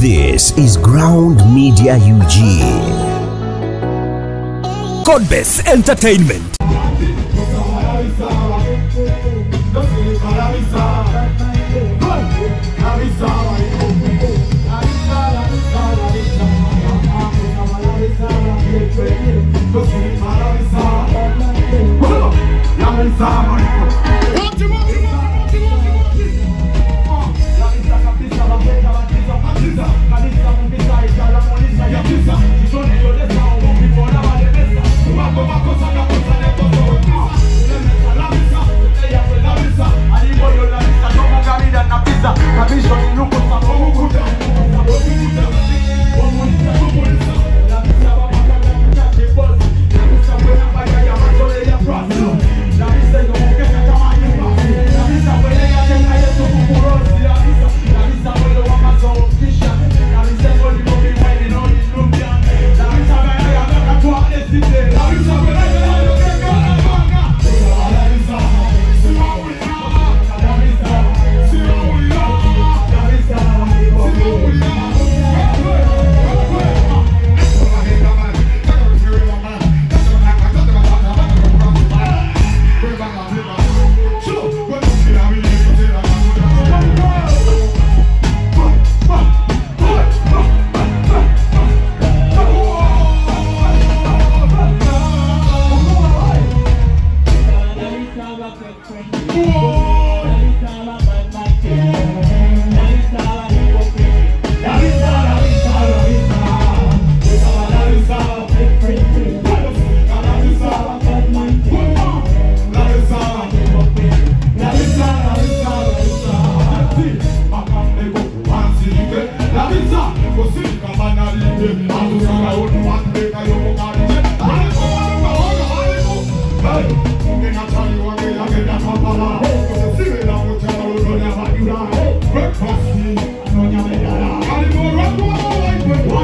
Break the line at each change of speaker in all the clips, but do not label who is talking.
This is Ground Media UG.
Codebase Entertainment.
Yeah.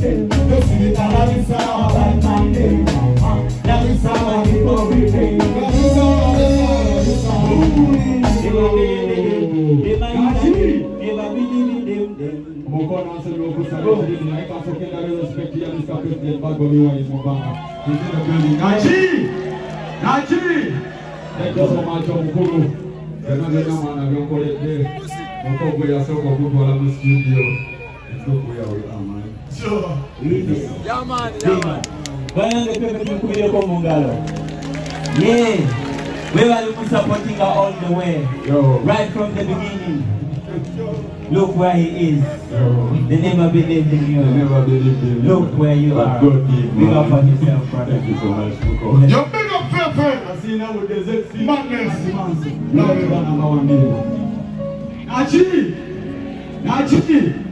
day. You
see it all of this hour like
my name. That is how I live every day. That
is how I live every day. Mukon answer your question. Go. I can forget that respect here. Mr. President, bad boy, you are in Mubanga. He's in the building. Naji! Naji!
Thank you so
much, Mukuru. Thank you so much, Mukuru. Mukuru, we are so good for the studio. Yeah, we
mu ngalo ye supporting her all the way
Yo.
right from the beginning Look where he is.
The They
never believed in you.
Look
where you are.
God big up for yourself, brother. Thank you so much, Fuko. Big
up, Pepe.
Asina with the ZC. Madness. Now we run number one million. Achi! Achi!